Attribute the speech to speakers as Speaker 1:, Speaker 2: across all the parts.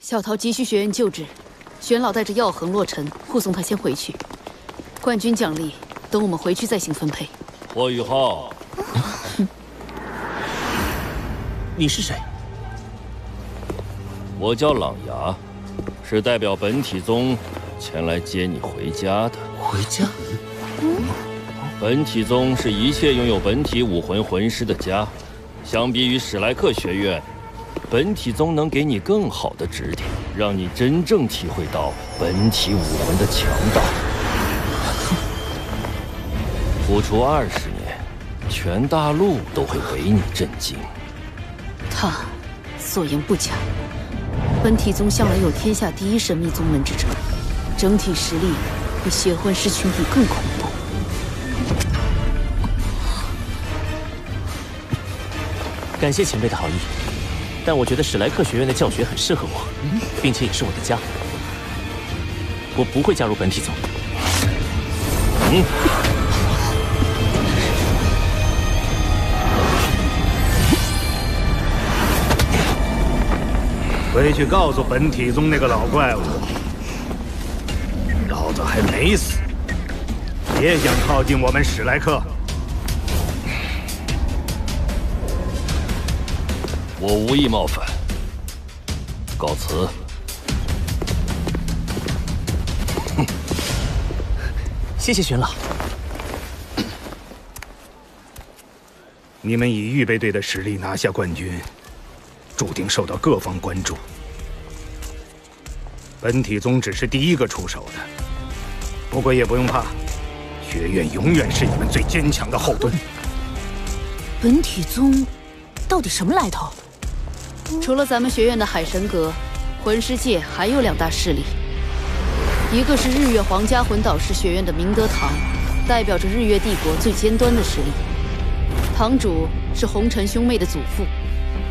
Speaker 1: 小桃急需学院救治，玄老带着药恒、洛尘护送他先回去。冠军奖励，等我们回去再行分配。
Speaker 2: 霍雨浩，
Speaker 3: 你是谁？
Speaker 2: 我叫朗牙，是代表本体宗前来接你回家的。
Speaker 3: 回家？
Speaker 2: 本体宗是一切拥有本体武魂魂师的家，相比于史莱克学院，本体宗能给你更好的指点，让你真正体会到本体武魂的强大。不出二十年，全大陆都会为你震惊。
Speaker 1: 他所言不假，本体宗向来有天下第一神秘宗门之称，整体实力比邪魂师群体更恐怖。
Speaker 3: 感谢前辈的好意，但我觉得史莱克学院的教学很适合我，并且也是我的家。我不会加入本体宗。嗯。
Speaker 4: 回去告诉本体宗那个老怪物，老子还没死，别想靠近我们史莱克。
Speaker 2: 我无意冒犯，告辞。
Speaker 3: 谢谢玄老。
Speaker 4: 你们以预备队的实力拿下冠军。注定受到各方关注。本体宗只是第一个出手的，不过也不用怕，学院永远是你们最坚强的后盾。
Speaker 1: 本体宗到底什么来头？除了咱们学院的海神阁，魂师界还有两大势力，一个是日月皇家魂导师学院的明德堂，代表着日月帝国最尖端的实力，堂主是红尘兄妹的祖父。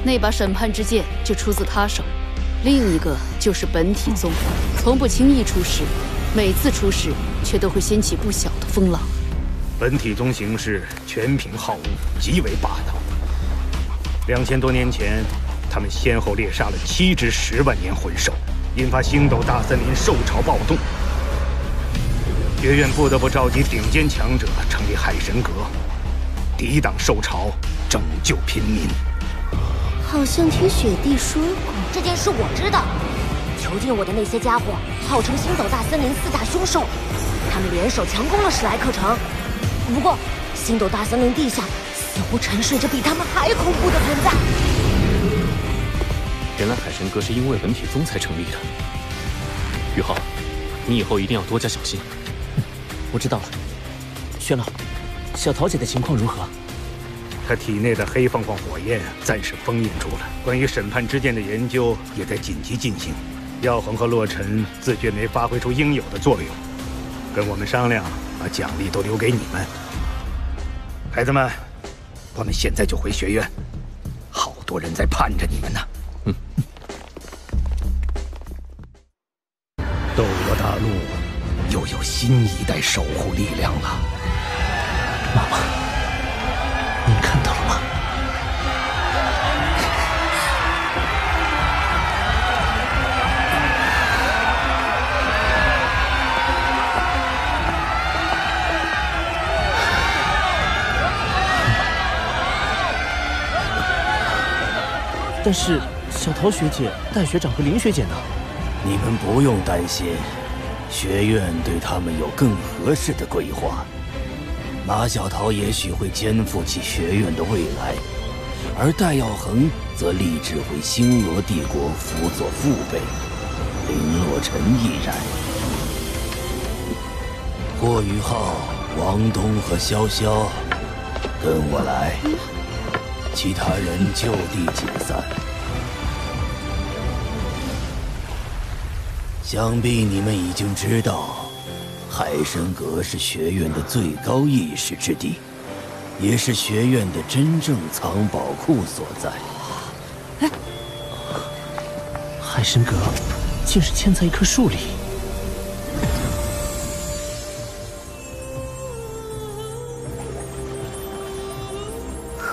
Speaker 1: 那把审判之剑就出自他手，另一个就是本体宗，从不轻易出世，每次出世却都会掀起不小的风浪。
Speaker 4: 本体宗行事全凭好恶，极为霸道。两千多年前，他们先后猎杀了七只十万年魂兽，引发星斗大森林兽潮暴动。学院不得不召集顶尖强者成立海神阁，抵挡兽潮，拯救平民。
Speaker 5: 好像听雪帝说过
Speaker 6: 这件事，我知道。囚禁我的那些家伙，号称星斗大森林四大凶兽，他们联手强攻了史莱克城。不过，星斗大森林地下似乎沉睡着比他们还恐怖的存在。
Speaker 3: 原来海神阁是因为本体宗才成立的。宇浩，你以后一定要多加小心。我知道了。轩老，小桃姐的情况如何？
Speaker 4: 她体内的黑凤凰火焰暂时封印住了，关于审判之剑的研究也在紧急进行。耀恒和洛尘自觉没发挥出应有的作用，跟我们商量，把奖励都留给你们。孩子们，我们现在就回学院，好多人在盼着你们呢。嗯。斗罗大陆又有新一代守护力量了，
Speaker 3: 妈妈。你看到了吗？但是小桃学姐、戴学长和林学姐呢？
Speaker 7: 你们不用担心，学院对他们有更合适的规划。马小桃也许会肩负起学院的未来，而戴耀恒则立志为星罗帝国辅佐父辈，林洛尘亦然。霍雨浩、王东和潇潇，跟我来，其他人就地解散。想必你们已经知道。海神阁是学院的最高议事之地，也是学院的真正藏宝库所在。
Speaker 3: 哎，海神阁竟是嵌在一棵树里。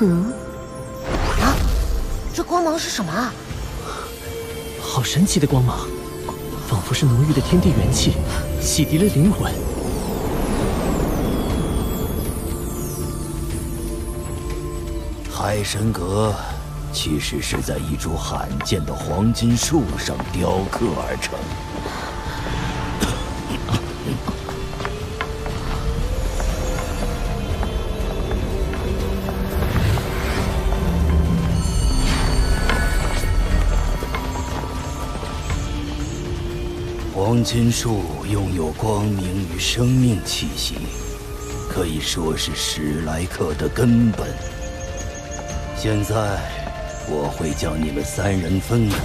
Speaker 6: 嗯？啊，这光芒是什么啊？
Speaker 3: 好神奇的光芒，仿佛是浓郁的天地元气，洗涤了灵魂。
Speaker 7: 海神阁其实是在一株罕见的黄金树上雕刻而成。黄金树拥有光明与生命气息，可以说是史莱克的根本。现在，我会将你们三人分开，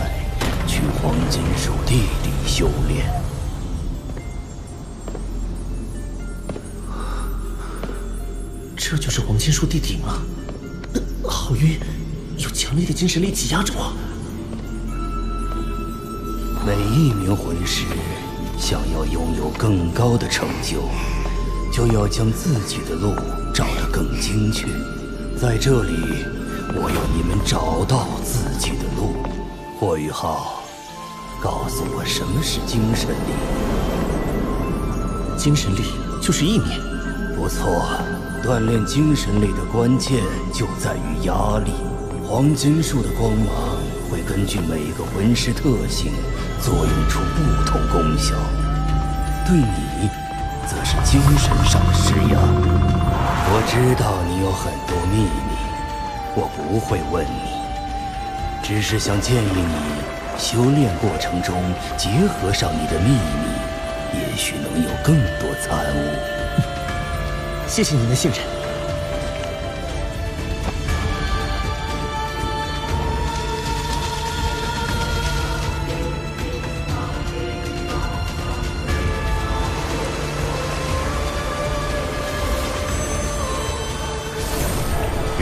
Speaker 7: 去黄金树地底修炼。
Speaker 3: 这就是黄金树地底吗？好晕，有强烈的精神力挤压着我。
Speaker 7: 每一名魂师想要拥有更高的成就，就要将自己的路找得更精确。在这里，我要你们找到自己的路。霍雨浩，告诉我什么是精神力？
Speaker 3: 精神力就是意念。
Speaker 7: 不错，锻炼精神力的关键就在于压力。黄金树的光芒会根据每个魂师特性。作用出不同功效，对你则是精神上的施压。我知道你有很多秘密，我不会问你，只是想建议你修炼过程中结合上你的秘密，也许能有更多参悟。
Speaker 3: 谢谢您的信任。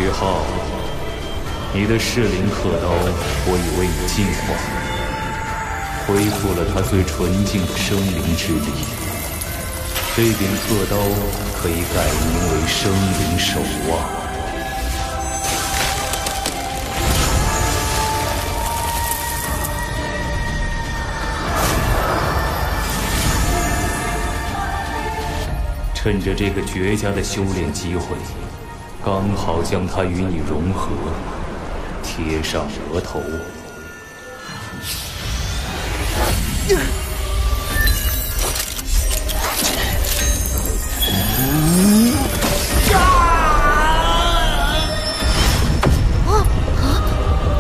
Speaker 8: 好，你的噬灵刻刀，我已为你净化，恢复了它最纯净的生灵之力。这柄刻刀可以改名为生灵守望。趁着这个绝佳的修炼机会。刚好将它与你融合，贴上额头。
Speaker 6: 啊啊！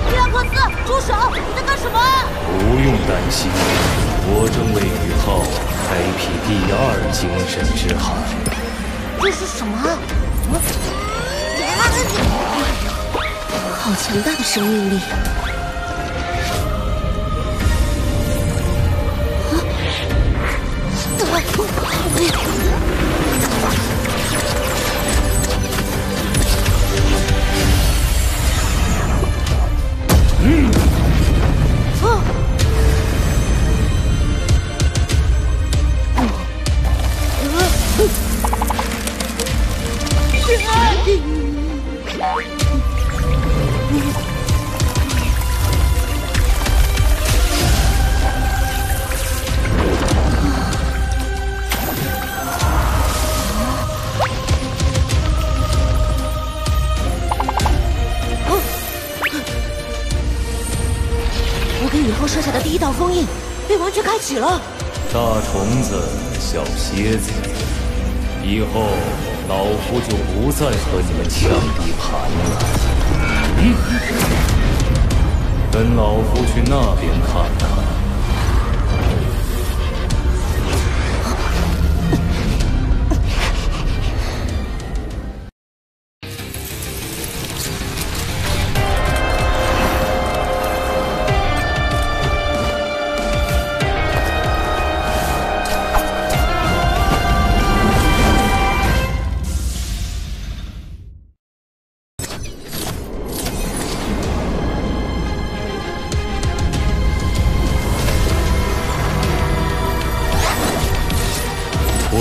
Speaker 6: 皮拉克斯，住手！你在干什么？
Speaker 8: 不用担心，我正为宇浩开辟第二精神之海。
Speaker 6: 这是什么？强大的生命力！了，
Speaker 8: 大虫子，小蝎子，以后老夫就不再和你们抢地盘了。跟老夫去那边看看。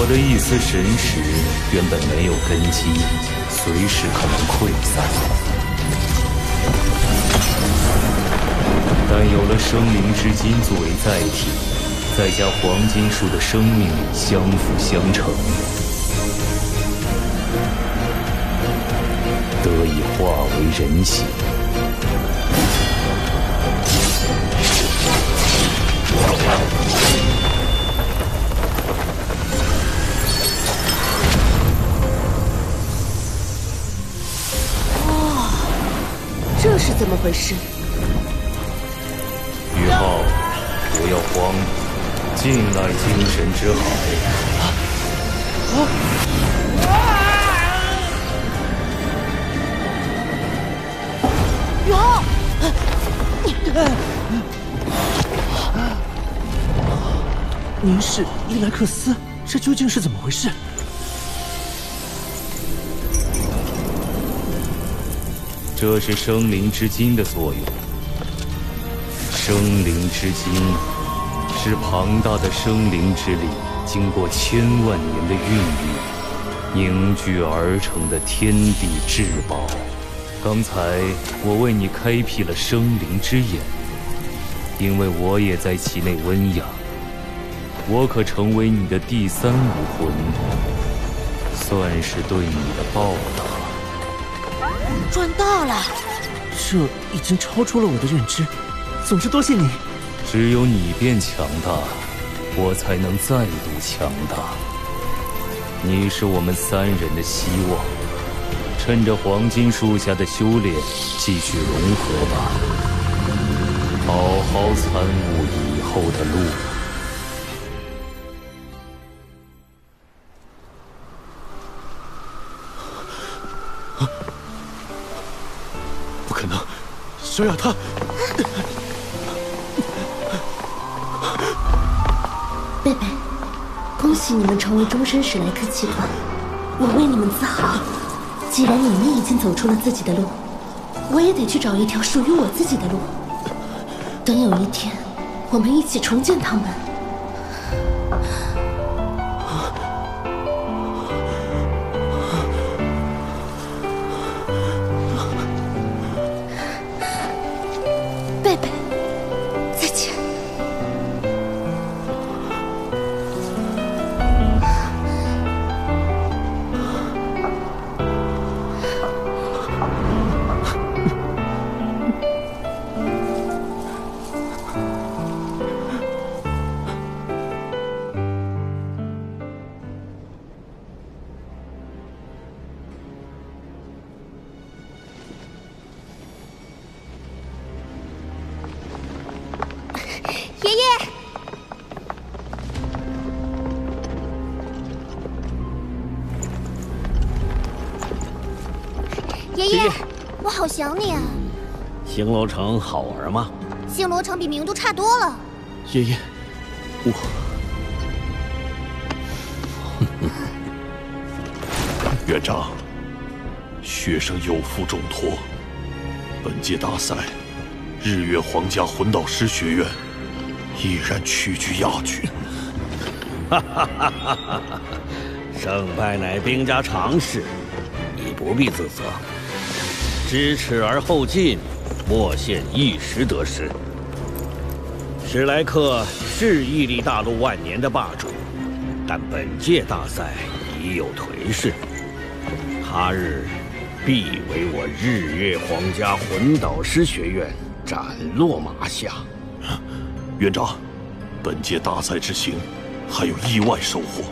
Speaker 8: 的一丝神识原本没有根基，随时可能溃散。但有了生灵之金作为载体，再加黄金树的生命力相辅相成，得以化为人形。
Speaker 6: 怎么回事？
Speaker 8: 雨浩，不要慌，进来精神之海。
Speaker 6: 宇浩，
Speaker 3: 您是伊莱克斯，这究竟是怎么回事？
Speaker 8: 这是生灵之金的作用。生灵之金是庞大的生灵之力，经过千万年的孕育凝聚而成的天地至宝。刚才我为你开辟了生灵之眼，因为我也在其内温养。我可成为你的第三武魂，算是对你的报答。
Speaker 6: 赚大了！
Speaker 3: 这已经超出了我的认知。总之，多谢你。
Speaker 8: 只有你变强大，我才能再度强大。你是我们三人的希望，趁着黄金树下的修炼继续融合吧，好好参悟以后的路。
Speaker 9: 小雅她。
Speaker 5: 贝贝，恭喜你们成为终身史莱克集团，我为你们自豪。既然你们已经走出了自己的路，我也得去找一条属于我自己的路。等有一天，我们一起重建他们。
Speaker 6: 爷爷，爷爷，我好想你啊！
Speaker 10: 星罗城好玩吗？
Speaker 6: 星罗城比名都差多了。
Speaker 3: 爷爷，我
Speaker 9: 院长，学生有负重托，本届大赛，日月皇家魂导师学院依然屈居亚军。
Speaker 10: 哈哈哈哈哈！胜败乃兵家常事，你不必自责。知耻而后进，莫羡一时得失。史莱克是屹立大陆万年的霸主，但本届大赛已有颓势，他日必为我日月皇家魂导师学院斩落马下。
Speaker 9: 院长，本届大赛之行还有意外收获。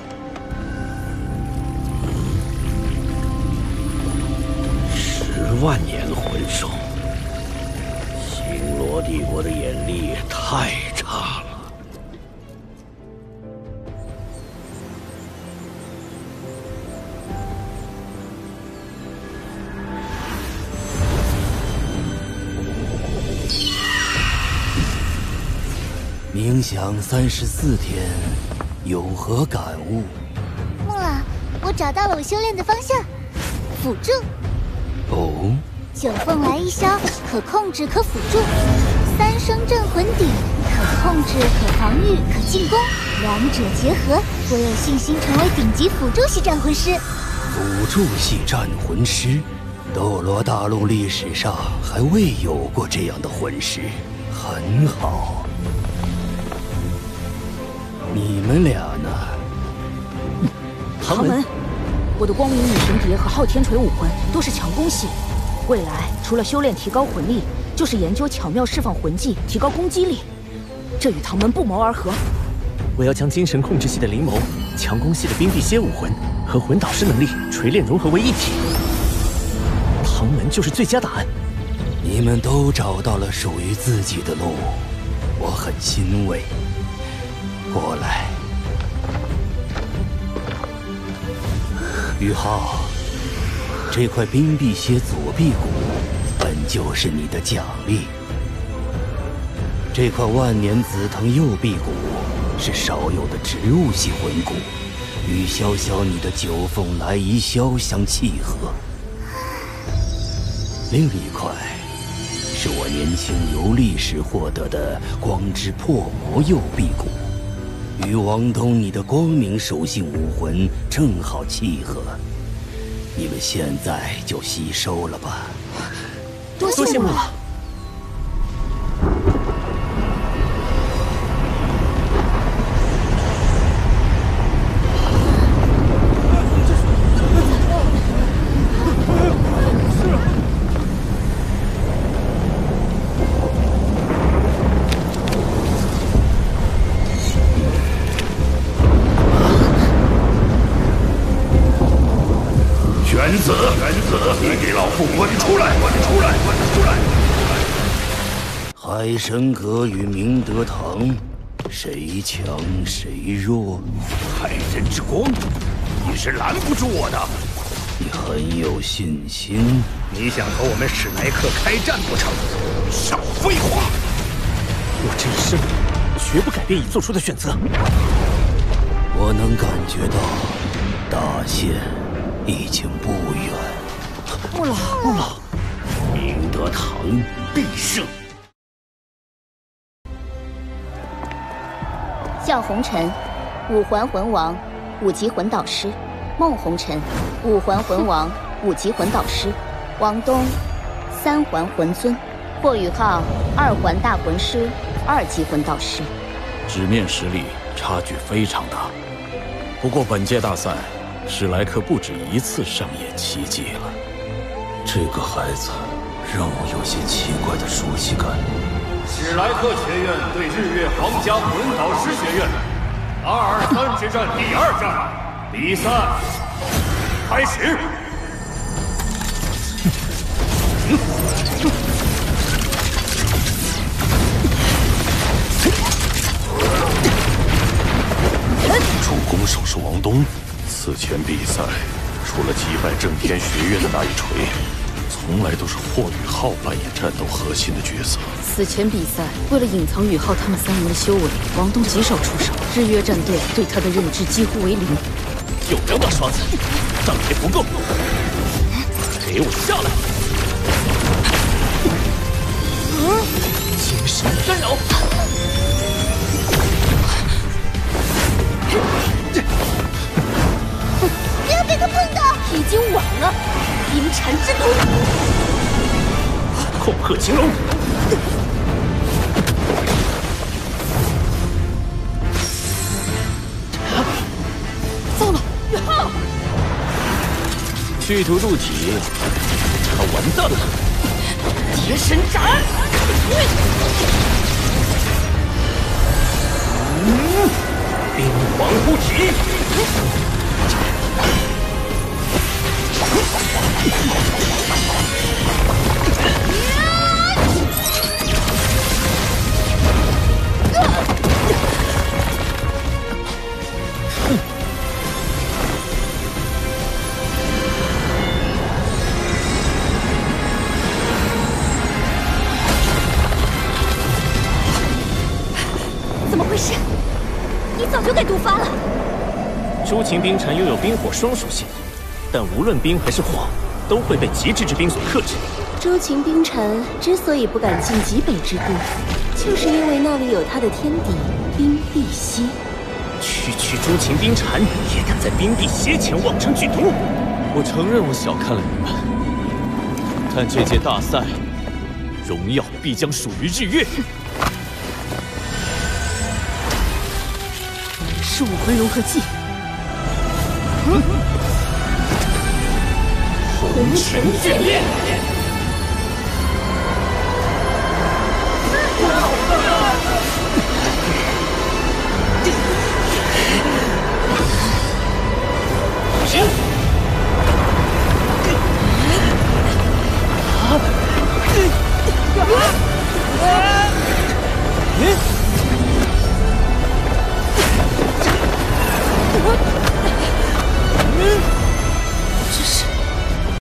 Speaker 10: 十万年魂兽，星罗帝国的眼力也
Speaker 7: 太想三十四天，有何感悟？
Speaker 6: 木兰，我找到了我修炼的方向，辅助。
Speaker 7: 哦，
Speaker 6: 九凤来一消，可控制可辅助；三生镇魂鼎，可控制可防御可进攻。两者结合，我有信心成为顶级辅助系战魂师。
Speaker 7: 辅助系战魂师，斗罗大陆历史上还未有过这样的魂师。很好。你们俩呢？
Speaker 6: 唐门，我的光明女神蝶和昊天锤武魂都是强攻系，未来除了修炼提高魂力，就是研究巧妙释放魂技，提高攻击力。这与唐门不谋而合。
Speaker 3: 我要将精神控制系的灵眸、强攻系的冰碧蝎武魂和魂导师能力锤炼融合为一体。唐门就是最佳答案。
Speaker 7: 你们都找到了属于自己的路，我很欣慰。过来，宇浩，这块冰辟蝎左臂骨本就是你的奖励。这块万年紫藤右臂骨是少有的植物系魂骨，与潇潇你的九凤来仪潇相契合。另一块是我年轻游历时获得的光之破魔右臂骨。与王东你的光明属性武魂正好契合，你们现在就吸收了吧。
Speaker 3: 多谢
Speaker 9: 我。
Speaker 7: 海神阁与明德堂，谁强谁弱？
Speaker 9: 海神之光，你是拦不住我的。
Speaker 7: 你很有信心？
Speaker 4: 你想和我们史莱克开战不成？
Speaker 9: 少废话！
Speaker 3: 我这一生绝不改变已做出的选择。
Speaker 7: 我能感觉到大限已经不远。
Speaker 3: 不老，不老，
Speaker 7: 明德堂必胜。
Speaker 11: 笑红尘，五环魂王，五级魂导师；孟红尘，五环魂王，五级魂导师；王东，三环魂尊；霍雨浩，二环大魂师，二级魂导师。
Speaker 12: 纸面实力差距非常大，不过本届大赛，史莱克不止一次上演奇迹了。
Speaker 9: 这个孩子让我有些奇怪的熟悉感。
Speaker 13: 史莱克学院对日月皇家魂导师学院，二二三之战第二战，比赛开始。
Speaker 9: 主攻手是王东。此前比赛，除了击败正天学院的那一锤，从来都是霍雨浩扮演战斗核心的角色。
Speaker 1: 此前比赛，为了隐藏雨浩他们三人的修为，王东极少出手。日月战队对他的认知几乎为零。
Speaker 3: 有两把刷子，但还不够，给我下来！精神干扰！
Speaker 11: 不要被他碰到！
Speaker 6: 已经晚了，冰蝉之毒！
Speaker 3: 恐吓青龙！
Speaker 6: 糟了，雨浩！
Speaker 3: 去毒入体，他完蛋了！
Speaker 6: 铁神斩！
Speaker 3: 冰皇护体！
Speaker 6: 怎么回事？你早就该毒发了。
Speaker 3: 朱晴冰蝉拥有冰火双属性，但无论冰还是火，都会被极致之冰所克制。
Speaker 5: 朱秦冰蝉之所以不敢进极北之都，就是因为那里有他的天敌——冰碧蝎。
Speaker 3: 区区朱秦冰蝉也敢在冰碧蝎前妄称巨毒？
Speaker 12: 我承认我小看了你们，但这届大赛荣耀必将属于日月。
Speaker 1: 是武魂融合技。
Speaker 5: 红尘眷恋。